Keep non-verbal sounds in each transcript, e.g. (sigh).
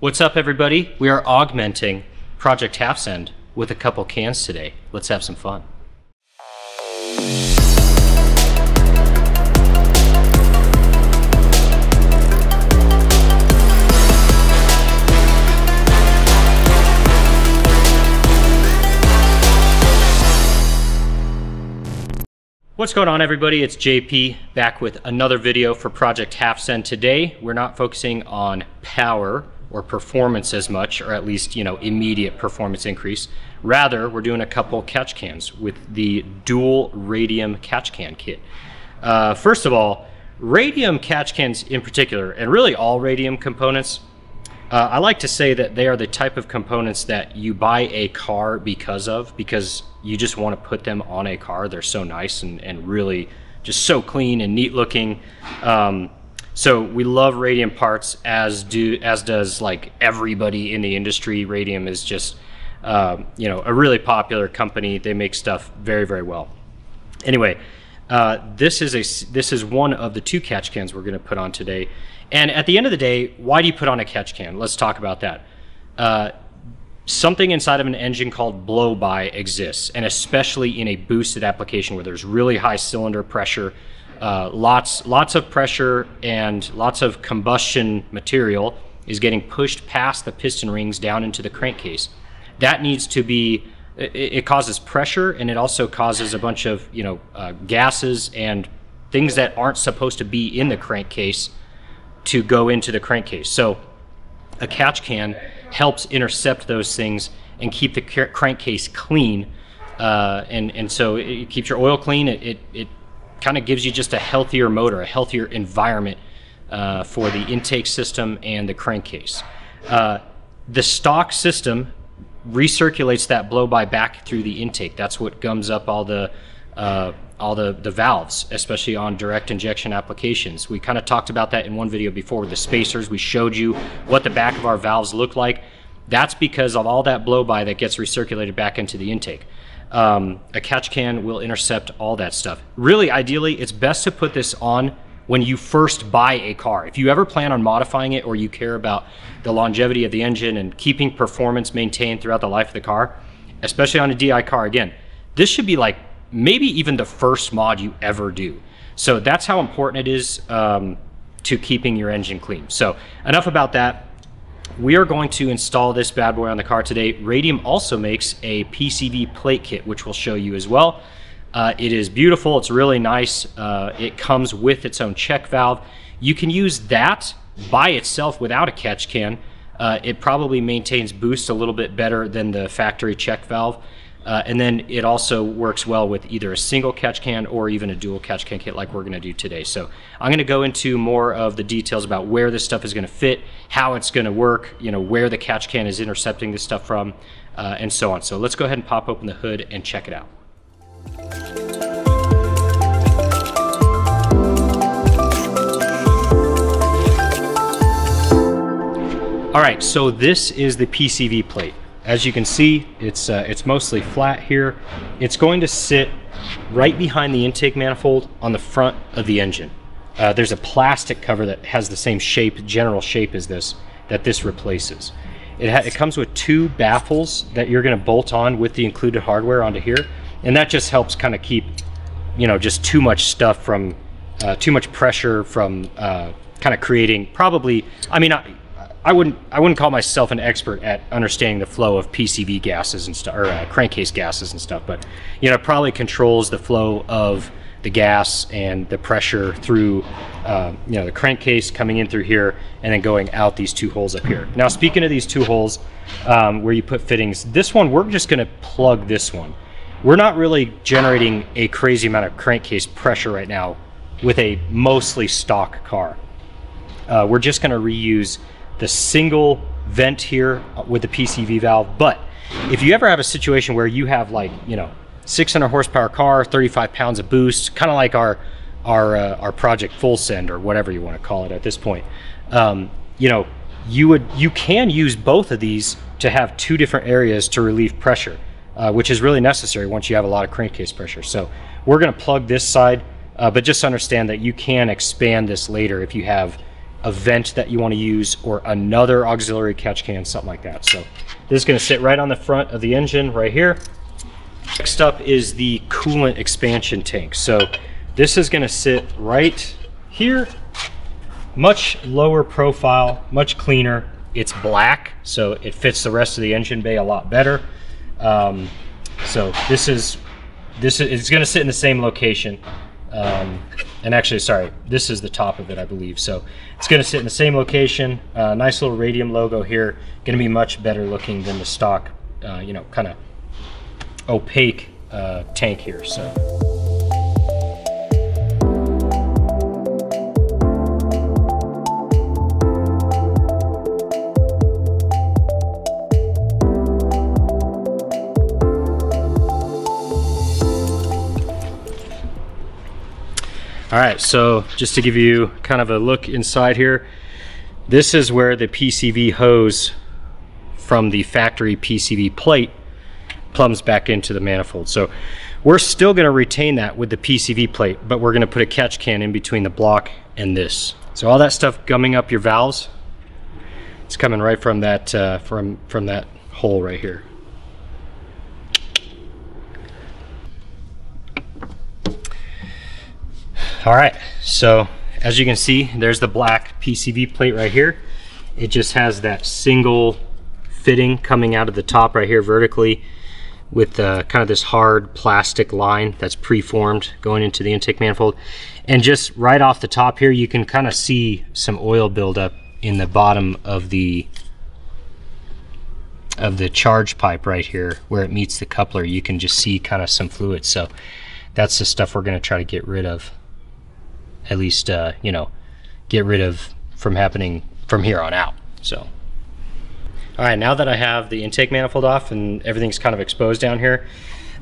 What's up, everybody? We are augmenting Project Half Send with a couple cans today. Let's have some fun. What's going on everybody? It's JP back with another video for Project Half Send. Today, we're not focusing on power or performance as much, or at least, you know, immediate performance increase. Rather, we're doing a couple catch cans with the dual radium catch can kit. Uh, first of all, radium catch cans in particular, and really all radium components, uh, I like to say that they are the type of components that you buy a car because of, because you just want to put them on a car. They're so nice and, and really just so clean and neat looking. Um, so we love Radium parts, as do as does like everybody in the industry. Radium is just uh, you know a really popular company. They make stuff very very well. Anyway, uh, this is a this is one of the two catch cans we're going to put on today. And at the end of the day, why do you put on a catch can? Let's talk about that. Uh, something inside of an engine called blow by exists, and especially in a boosted application where there's really high cylinder pressure, uh, lots lots of pressure and lots of combustion material is getting pushed past the piston rings down into the crankcase. That needs to be it, it causes pressure and it also causes a bunch of you know uh, gases and things that aren't supposed to be in the crankcase to go into the crankcase. So a catch can helps intercept those things and keep the crankcase clean. Uh, and, and so it keeps your oil clean. It, it, it kind of gives you just a healthier motor, a healthier environment uh, for the intake system and the crankcase. Uh, the stock system recirculates that blow by back through the intake. That's what gums up all the uh, all the, the valves, especially on direct injection applications. We kind of talked about that in one video before with the spacers. We showed you what the back of our valves look like. That's because of all that blow by that gets recirculated back into the intake. Um, a catch can will intercept all that stuff. Really, ideally, it's best to put this on when you first buy a car. If you ever plan on modifying it or you care about the longevity of the engine and keeping performance maintained throughout the life of the car, especially on a DI car, again, this should be like maybe even the first mod you ever do. So that's how important it is um, to keeping your engine clean. So enough about that. We are going to install this bad boy on the car today. Radium also makes a PCV plate kit, which we'll show you as well. Uh, it is beautiful. It's really nice. Uh, it comes with its own check valve. You can use that by itself without a catch can. Uh, it probably maintains boost a little bit better than the factory check valve. Uh, and then it also works well with either a single catch can or even a dual catch can kit like we're going to do today. So I'm going to go into more of the details about where this stuff is going to fit, how it's going to work, you know, where the catch can is intercepting this stuff from, uh, and so on. So let's go ahead and pop open the hood and check it out. All right, so this is the PCV plate. As you can see, it's, uh, it's mostly flat here. It's going to sit right behind the intake manifold on the front of the engine. Uh, there's a plastic cover that has the same shape, general shape as this, that this replaces. It, it comes with two baffles that you're going to bolt on with the included hardware onto here, and that just helps kind of keep, you know, just too much stuff from, uh, too much pressure from uh, kind of creating probably. I mean, I wouldn't I wouldn't call myself an expert at understanding the flow of PCV gases and stuff or uh, crankcase gases and stuff, but you know it probably controls the flow of the gas and the pressure through uh, you know the crankcase coming in through here and then going out these two holes up here. Now speaking of these two holes um, where you put fittings, this one we're just going to plug this one. We're not really generating a crazy amount of crankcase pressure right now with a mostly stock car. Uh, we're just going to reuse the single vent here with the PCV valve. But if you ever have a situation where you have like, you know, 600 horsepower car, 35 pounds of boost, kind of like our our uh, our project full send or whatever you want to call it at this point, um, you know, you would you can use both of these to have two different areas to relieve pressure, uh, which is really necessary once you have a lot of crankcase pressure. So we're going to plug this side, uh, but just understand that you can expand this later if you have a vent that you want to use or another auxiliary catch can, something like that. So this is going to sit right on the front of the engine right here. Next up is the coolant expansion tank. So this is going to sit right here, much lower profile, much cleaner. It's black, so it fits the rest of the engine bay a lot better. Um, so this is this is it's going to sit in the same location. Um, and actually, sorry, this is the top of it, I believe. So it's going to sit in the same location. Uh, nice little radium logo here. Going to be much better looking than the stock, uh, you know, kind of opaque uh, tank here. So. All right, so just to give you kind of a look inside here, this is where the PCV hose from the factory PCV plate plumbs back into the manifold. So we're still gonna retain that with the PCV plate, but we're gonna put a catch can in between the block and this. So all that stuff gumming up your valves, it's coming right from that, uh, from, from that hole right here. All right, so as you can see, there's the black PCV plate right here. It just has that single fitting coming out of the top right here vertically with uh, kind of this hard plastic line that's preformed going into the intake manifold. And just right off the top here, you can kind of see some oil buildup in the bottom of the of the charge pipe right here where it meets the coupler. You can just see kind of some fluid. So that's the stuff we're going to try to get rid of at least uh, you know get rid of from happening from here on out. So. All right, now that I have the intake manifold off and everything's kind of exposed down here,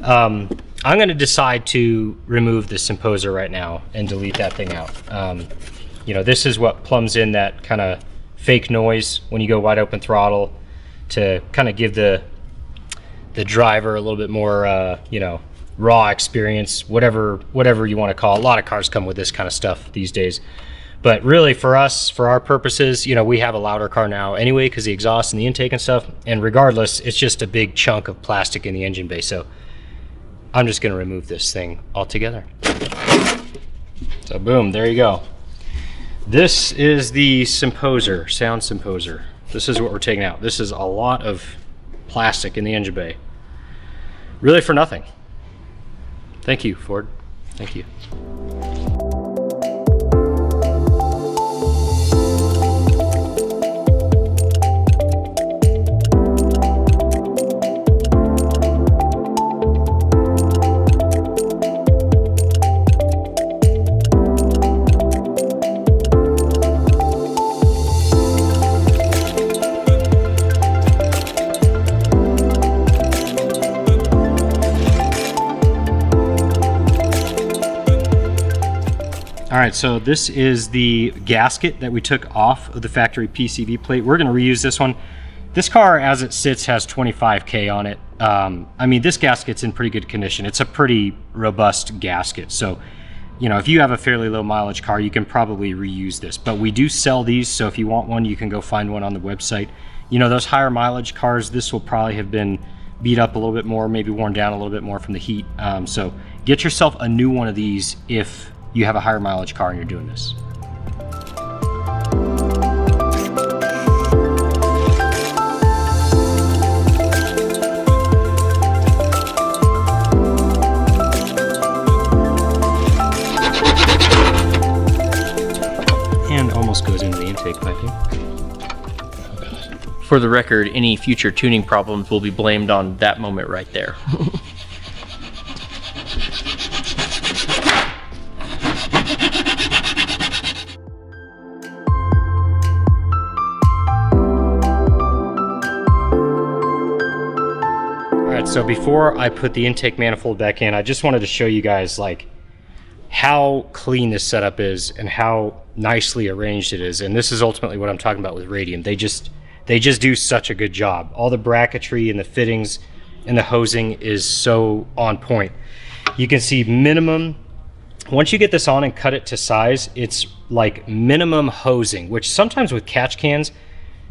um, I'm going to decide to remove the symposer right now and delete that thing out. Um, you know, this is what plumbs in that kind of fake noise when you go wide open throttle to kind of give the the driver a little bit more, uh, you know, raw experience, whatever whatever you want to call it. A lot of cars come with this kind of stuff these days. But really, for us, for our purposes, you know, we have a louder car now anyway because the exhaust and the intake and stuff. And regardless, it's just a big chunk of plastic in the engine bay. So I'm just going to remove this thing altogether. So boom, there you go. This is the Symposer, Sound Symposer. This is what we're taking out. This is a lot of plastic in the engine bay. Really for nothing. Thank you, Ford. Thank you. So this is the gasket that we took off of the factory PCV plate. We're gonna reuse this one. This car, as it sits, has 25K on it. Um, I mean, this gasket's in pretty good condition. It's a pretty robust gasket. So, you know, if you have a fairly low mileage car, you can probably reuse this. But we do sell these, so if you want one, you can go find one on the website. You know, those higher mileage cars, this will probably have been beat up a little bit more, maybe worn down a little bit more from the heat. Um, so get yourself a new one of these if you have a higher mileage car and you're doing this. And almost goes into the intake piping. For the record, any future tuning problems will be blamed on that moment right there. (laughs) So before I put the intake manifold back in, I just wanted to show you guys like how clean this setup is and how nicely arranged it is. And this is ultimately what I'm talking about with Radium. They just they just do such a good job. All the bracketry and the fittings and the hosing is so on point. You can see minimum once you get this on and cut it to size, it's like minimum hosing, which sometimes with catch cans,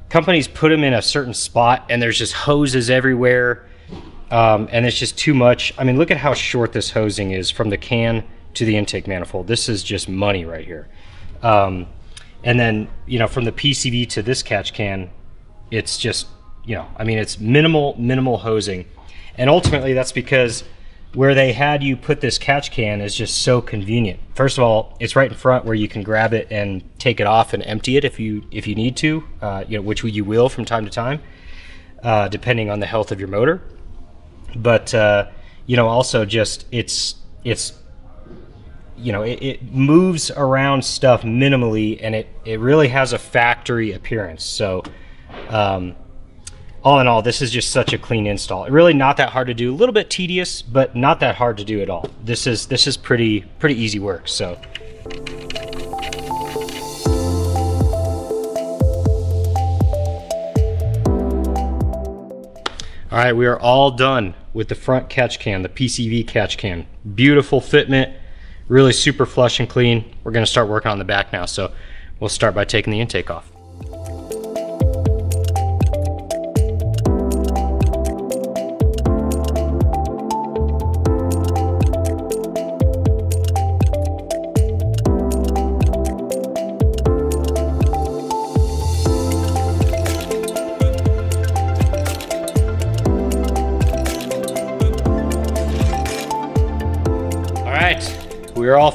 companies put them in a certain spot and there's just hoses everywhere. Um, and it's just too much. I mean, look at how short this hosing is from the can to the intake manifold. This is just money right here. Um, and then, you know, from the PCV to this catch can, it's just, you know, I mean, it's minimal, minimal hosing. And ultimately, that's because where they had you put this catch can is just so convenient. First of all, it's right in front where you can grab it and take it off and empty it if you if you need to, uh, you know, which you will from time to time, uh, depending on the health of your motor. But uh, you know, also just it's it's you know it, it, moves around stuff minimally, and it it really has a factory appearance. So. Um, all in all, this is just such a clean install. Really not that hard to do. A little bit tedious, but not that hard to do at all. This is this is pretty pretty easy work. So. All right, we are all done with the front catch can, the PCV catch can. Beautiful fitment, really super flush and clean. We're gonna start working on the back now. So we'll start by taking the intake off.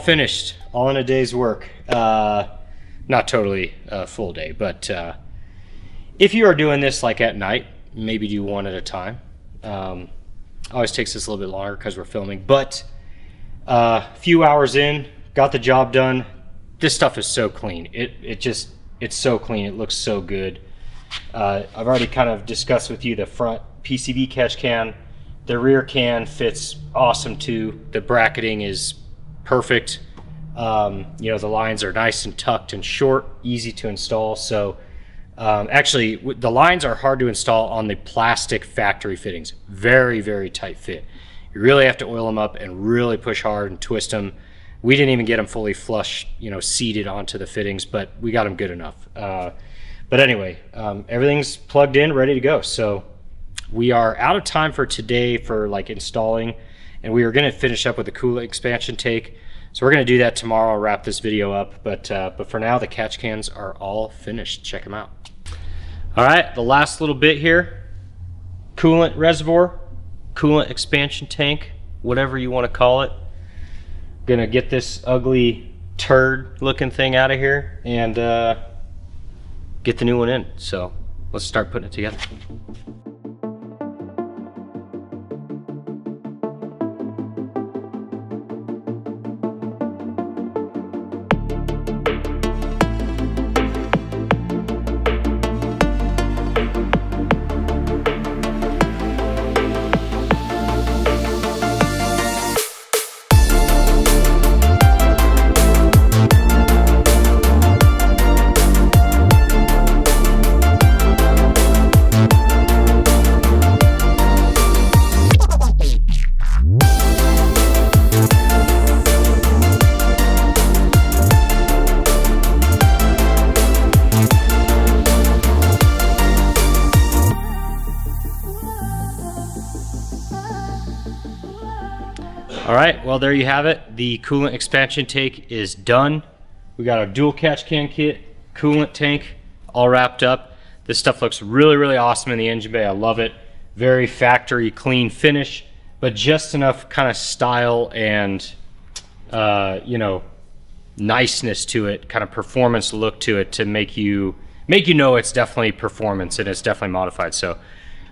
Finished, all in a day's work. Uh, not totally a full day, but uh, if you are doing this like at night, maybe do one at a time. Um, always takes us a little bit longer because we're filming, but a uh, few hours in, got the job done. This stuff is so clean. It it just it's so clean. It looks so good. Uh, I've already kind of discussed with you the front PCV catch can. The rear can fits awesome too. The bracketing is perfect. Um, you know, the lines are nice and tucked and short, easy to install. So um, actually, the lines are hard to install on the plastic factory fittings. Very, very tight fit. You really have to oil them up and really push hard and twist them. We didn't even get them fully flush, you know, seated onto the fittings, but we got them good enough. Uh, but anyway, um, everything's plugged in, ready to go. So we are out of time for today for like installing and we were going to finish up with the coolant expansion tank. So we're going to do that tomorrow, wrap this video up. But, uh, but for now, the catch cans are all finished. Check them out. All right, the last little bit here, coolant reservoir, coolant expansion tank, whatever you want to call it. Gonna get this ugly turd looking thing out of here and uh, get the new one in. So let's start putting it together. Right, well, there you have it. The coolant expansion tank is done. We got our dual catch can kit, coolant tank, all wrapped up. This stuff looks really, really awesome in the engine bay. I love it. Very factory clean finish, but just enough kind of style and, uh, you know, niceness to it, kind of performance look to it to make you make you know it's definitely performance and it's definitely modified. So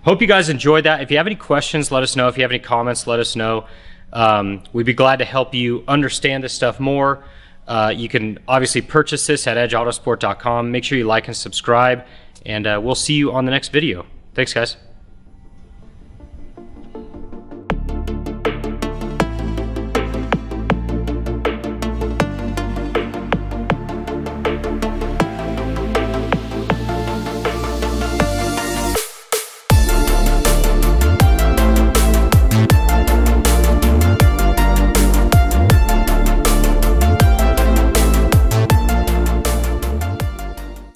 hope you guys enjoyed that. If you have any questions, let us know. If you have any comments, let us know. Um, we'd be glad to help you understand this stuff more. Uh, you can obviously purchase this at edgeautosport.com. Make sure you like and subscribe, and uh, we'll see you on the next video. Thanks, guys.